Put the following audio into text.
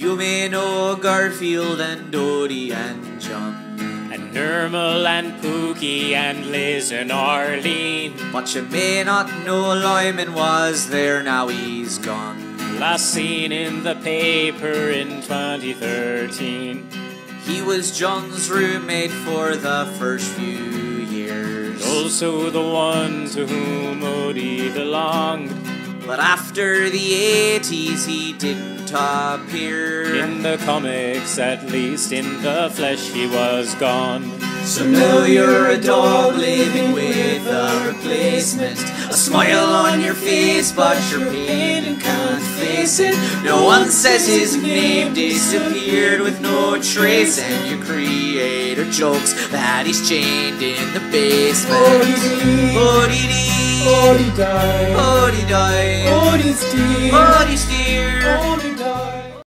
You may know Garfield and Odie and Jon. And Nermal and Pooky and Liz and Arlene. But you may not know Lyman was there, now he's gone. Last seen in the paper in 2013. He was Jon's roommate for the first few years. Also the one to whom Odie belonged. But after the 80s, he didn't appear. In the comics, at least in the flesh, he was gone. So now you're a dog living with a replacement. A smile on your face, but you're pain and can't face it. No one says his name disappeared with no trace, and your creator jokes that he's chained in the basement. Odie dee, Odie died, Odie's dear. Odie steer.